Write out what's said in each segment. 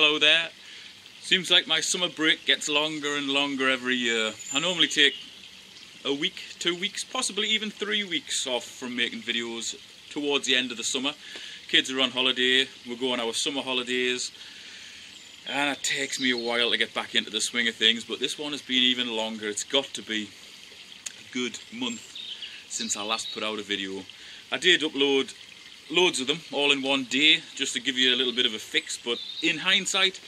Hello there. Seems like my summer break gets longer and longer every year. I normally take a week, two weeks, possibly even three weeks off from making videos towards the end of the summer. Kids are on holiday, we go on our summer holidays, and it takes me a while to get back into the swing of things, but this one has been even longer. It's got to be a good month since I last put out a video. I did upload loads of them all in one day just to give you a little bit of a fix, but in hindsight,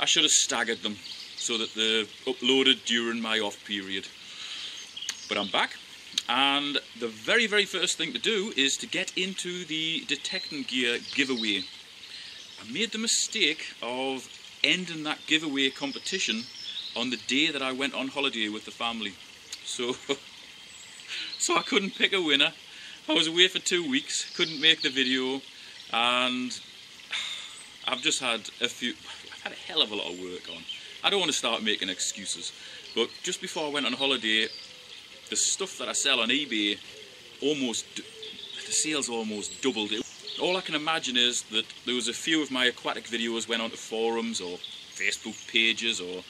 I should have staggered them so that they're uploaded during my off period. But I'm back and the very very first thing to do is to get into the detecting gear giveaway. I made the mistake of ending that giveaway competition on the day that I went on holiday with the family. So, so I couldn't pick a winner. I was away for two weeks, couldn't make the video, and I've just had a few, I've had a hell of a lot of work on. I don't want to start making excuses, but just before I went on holiday, the stuff that I sell on eBay almost, the sales almost doubled. All I can imagine is that there was a few of my aquatic videos went onto forums or Facebook pages or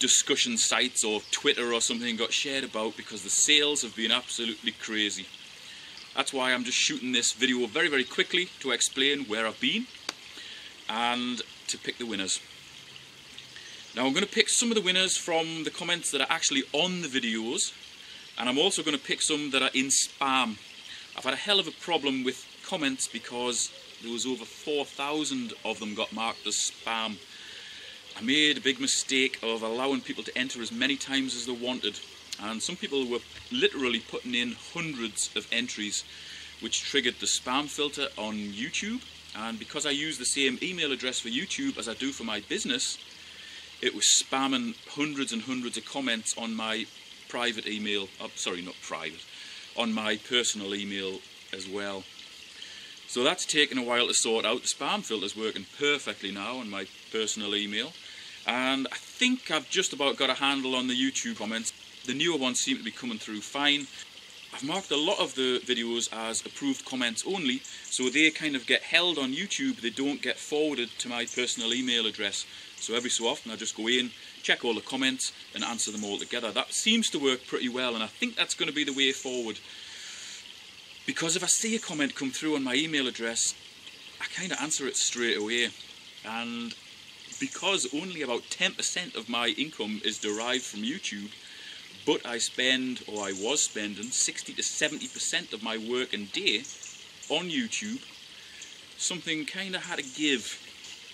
discussion sites or Twitter or something got shared about because the sales have been absolutely crazy. That's why I'm just shooting this video very very quickly to explain where I've been and to pick the winners. Now I'm going to pick some of the winners from the comments that are actually on the videos and I'm also going to pick some that are in spam. I've had a hell of a problem with comments because there was over 4,000 of them got marked as spam. I made a big mistake of allowing people to enter as many times as they wanted and some people were literally putting in hundreds of entries which triggered the spam filter on YouTube and because I use the same email address for YouTube as I do for my business it was spamming hundreds and hundreds of comments on my private email, oh, sorry, not private, on my personal email as well. So that's taken a while to sort out. The spam filter's working perfectly now on my personal email. And I think I've just about got a handle on the YouTube comments. The newer ones seem to be coming through fine. I've marked a lot of the videos as approved comments only, so they kind of get held on YouTube, they don't get forwarded to my personal email address. So every so often I just go in, check all the comments and answer them all together. That seems to work pretty well and I think that's going to be the way forward. Because if I see a comment come through on my email address, I kind of answer it straight away. And because only about 10% of my income is derived from YouTube, but I spend, or I was spending, 60 to 70% of my work and day on YouTube, something kind of had to give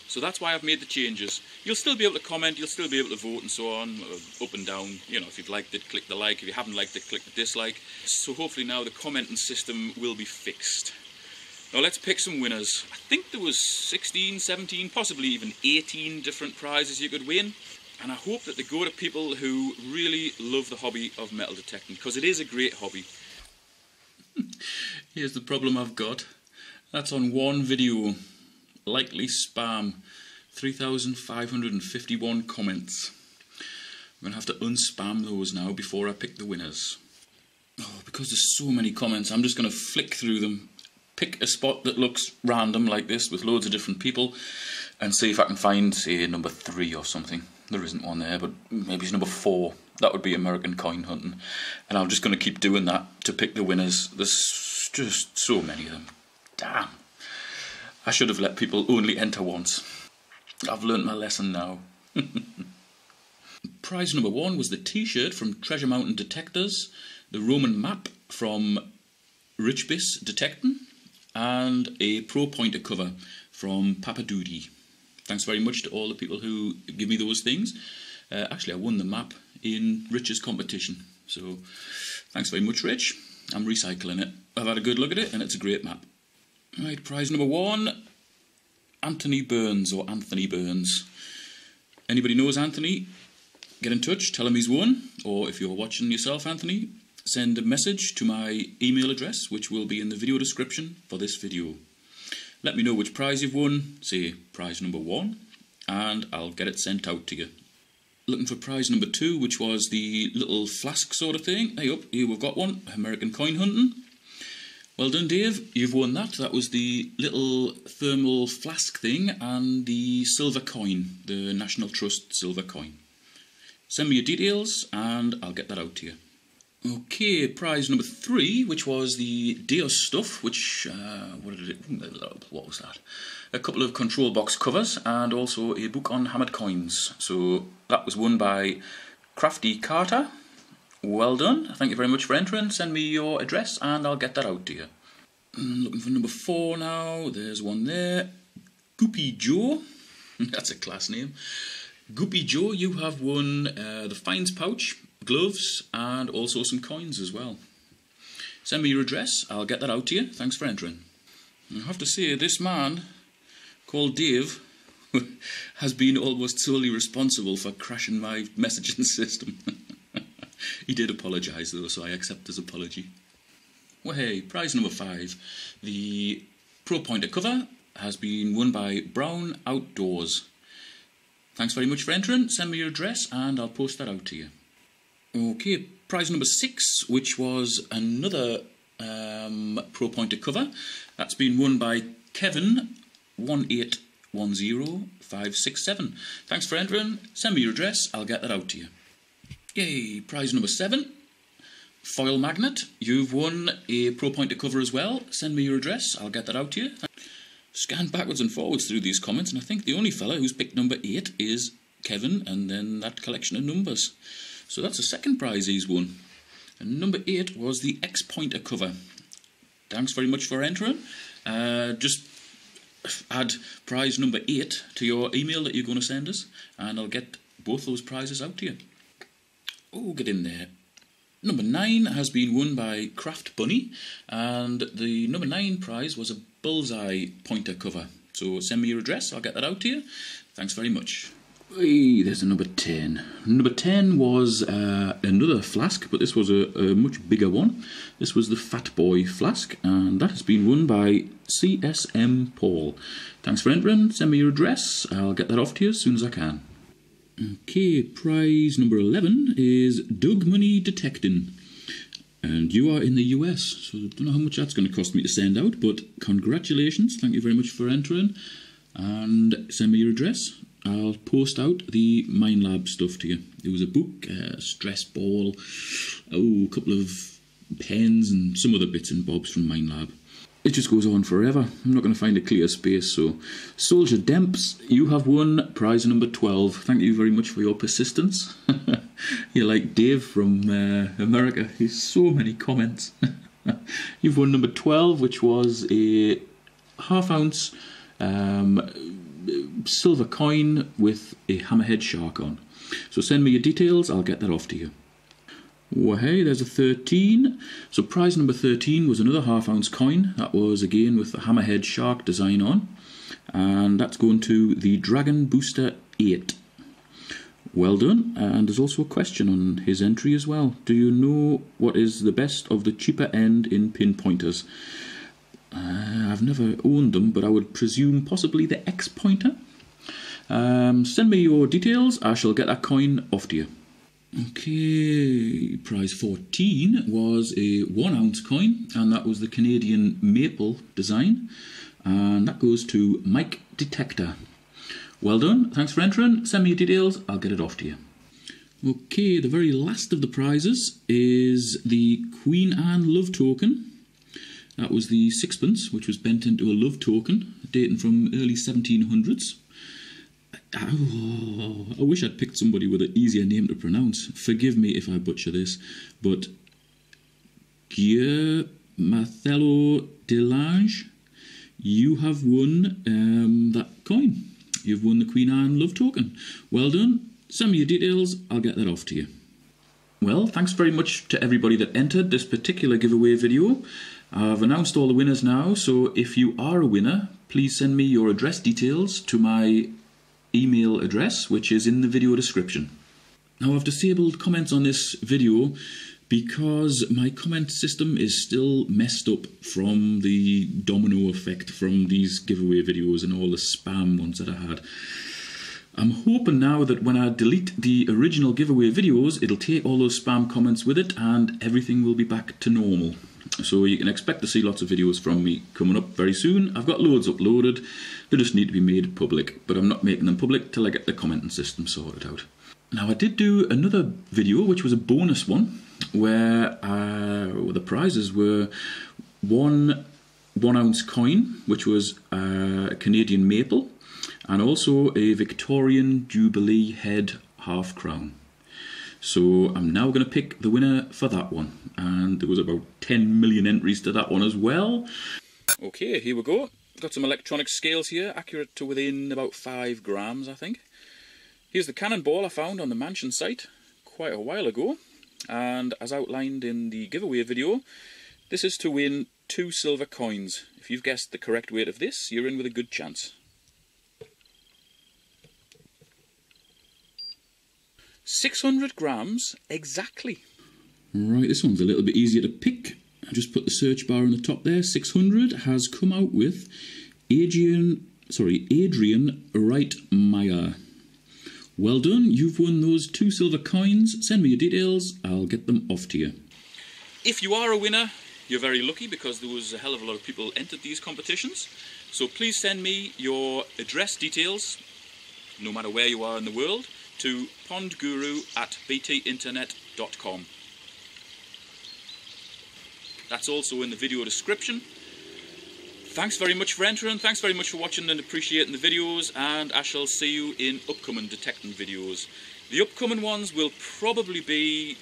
so that's why I've made the changes. You'll still be able to comment, you'll still be able to vote and so on, uh, up and down. You know, if you've liked it, click the like. If you haven't liked it, click the dislike. So hopefully now the commenting system will be fixed. Now let's pick some winners. I think there was 16, 17, possibly even 18 different prizes you could win. And I hope that they go to people who really love the hobby of metal detecting, because it is a great hobby. Here's the problem I've got. That's on one video likely spam. 3,551 comments. I'm going to have to unspam those now before I pick the winners. Oh, because there's so many comments, I'm just going to flick through them, pick a spot that looks random like this with loads of different people, and see if I can find, say, number three or something. There isn't one there, but maybe it's number four. That would be American coin hunting. And I'm just going to keep doing that to pick the winners. There's just so many of them. Damn. I should have let people only enter once. I've learnt my lesson now. Prize number one was the t-shirt from Treasure Mountain Detectors, the Roman map from Richbis Detecting, and a Pro Pointer cover from Papa. Thanks very much to all the people who give me those things. Uh, actually, I won the map in Rich's competition, so thanks very much, Rich. I'm recycling it. I've had a good look at it, and it's a great map. Right, prize number one Anthony Burns or Anthony Burns. Anybody knows Anthony? Get in touch, tell him he's won. Or if you're watching yourself, Anthony, send a message to my email address, which will be in the video description for this video. Let me know which prize you've won, say prize number one, and I'll get it sent out to you. Looking for prize number two, which was the little flask sort of thing. Hey up, here we've got one, American coin hunting. Well done, Dave. You've won that. That was the little thermal flask thing and the silver coin, the National Trust silver coin. Send me your details and I'll get that out to you. Okay, prize number three, which was the Deus stuff, which, uh, what did it, what was that? A couple of control box covers and also a book on hammered coins. So that was won by Crafty Carter. Well done. Thank you very much for entering. Send me your address and I'll get that out to you. Mm, looking for number four now. There's one there. Goopy Joe. That's a class name. Goopy Joe, you have won uh, the fines pouch gloves, and also some coins as well. Send me your address, I'll get that out to you. Thanks for entering. I have to say, this man called Dave has been almost solely responsible for crashing my messaging system. he did apologise though, so I accept his apology. Well, hey, prize number five. The Pro Pointer cover has been won by Brown Outdoors. Thanks very much for entering. Send me your address and I'll post that out to you. Okay, prize number six, which was another um, Pro Pointer cover. That's been won by Kevin one eight one zero five six seven. Thanks for entering. Send me your address. I'll get that out to you. Yay! Prize number seven. Foil magnet. You've won a Pro Pointer cover as well. Send me your address. I'll get that out to you. Scan backwards and forwards through these comments, and I think the only fella who's picked number eight is Kevin, and then that collection of numbers. So that's the second prize he's won. And number eight was the X Pointer cover. Thanks very much for entering. Uh, just add prize number eight to your email that you're going to send us, and I'll get both those prizes out to you. Oh, get in there. Number nine has been won by Craft Bunny, and the number nine prize was a bullseye pointer cover. So send me your address, I'll get that out to you. Thanks very much. There's a number 10. Number 10 was uh, another flask, but this was a, a, much bigger one. This was the Fat Boy flask, and that has been won by CSM Paul. Thanks for entering. Send me your address. I'll get that off to you as soon as I can. Okay, prize number 11 is Doug Money Detecting. And you are in the US, so I don't know how much that's going to cost me to send out, but congratulations. Thank you very much for entering. And send me your address. I'll post out the Minelab stuff to you. There was a book, a stress ball, oh, a couple of pens, and some other bits and bobs from Minelab. It just goes on forever. I'm not going to find a clear space. So, Soldier Demps, you have won prize number 12. Thank you very much for your persistence. You're like Dave from uh, America. He's so many comments. You've won number 12, which was a half ounce um, silver coin with a hammerhead shark on. So send me your details, I'll get that off to you. Oh, hey, there's a 13. So prize number 13 was another half ounce coin. That was again with the hammerhead shark design on. And that's going to the Dragon Booster 8. Well done. And there's also a question on his entry as well. Do you know what is the best of the cheaper end in pinpointers? Uh, I've never owned them, but I would presume possibly the X pointer. Um, send me your details, I shall get that coin off to you. Okay, prize 14 was a one ounce coin, and that was the Canadian maple design, and that goes to Mike Detector. Well done, thanks for entering. Send me your details, I'll get it off to you. Okay, the very last of the prizes is the Queen Anne Love Token. That was the sixpence, which was bent into a love token, dating from early 1700s. Oh, I wish I'd picked somebody with an easier name to pronounce. Forgive me if I butcher this, but Gier Mathello Delange, you have won um, that coin. You've won the Queen Anne Love Token. Well done. Send me your details, I'll get that off to you. Well, thanks very much to everybody that entered this particular giveaway video. I've announced all the winners now, so if you are a winner, please send me your address details to my email address, which is in the video description. Now I've disabled comments on this video because my comment system is still messed up from the domino effect from these giveaway videos and all the spam ones that I had. I'm hoping now that when I delete the original giveaway videos, it'll take all those spam comments with it and everything will be back to normal. So you can expect to see lots of videos from me coming up very soon. I've got loads uploaded, they just need to be made public, but I'm not making them public till I get the commenting system sorted out. Now I did do another video which was a bonus one where uh, the prizes were one one ounce coin which was uh, a Canadian maple and also a Victorian Jubilee head half crown. So I'm now going to pick the winner for that one. And there was about 10 million entries to that one as well. Okay, here we go. Got some electronic scales here, accurate to within about 5 grams, I think. Here's the cannonball I found on the mansion site quite a while ago. And as outlined in the giveaway video, this is to win two silver coins. If you've guessed the correct weight of this, you're in with a good chance. 600 grams exactly. Right, this one's a little bit easier to pick. I just put the search bar on the top there. 600 has come out with Adrian, sorry, Adrian Wright Meyer. Well done, you've won those two silver coins. Send me your details, I'll get them off to you. If you are a winner, you're very lucky because there was a hell of a lot of people entered these competitions. So please send me your address details, no matter where you are in the world, to pondguru at btinternet.com. That's also in the video description. Thanks very much for entering, thanks very much for watching and appreciating the videos, and I shall see you in upcoming detecting videos. The upcoming ones will probably be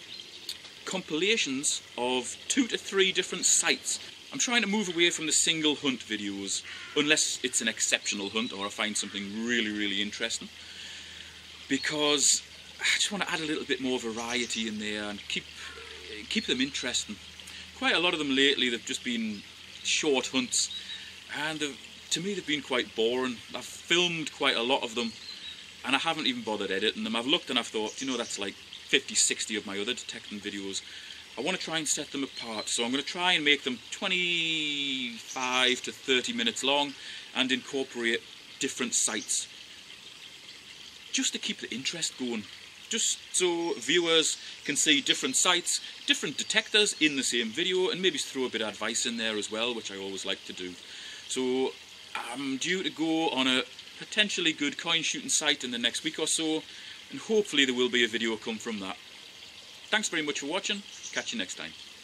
compilations of two to three different sites. I'm trying to move away from the single hunt videos, unless it's an exceptional hunt or I find something really, really interesting because I just want to add a little bit more variety in there and keep keep them interesting. Quite a lot of them lately they've just been short hunts and to me they've been quite boring. I've filmed quite a lot of them and I haven't even bothered editing them. I've looked and I've thought, you know, that's like 50, 60 of my other detecting videos. I want to try and set them apart, so I'm going to try and make them 25 to 30 minutes long and incorporate different sites just to keep the interest going. Just so viewers can see different sites, different detectors in the same video, and maybe throw a bit of advice in there as well, which I always like to do. So I'm due to go on a potentially good coin shooting site in the next week or so, and hopefully there will be a video come from that. Thanks very much for watching, catch you next time.